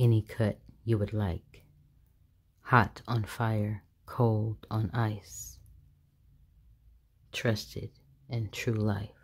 any cut you would like. Hot on fire, cold on ice. Trusted and true life.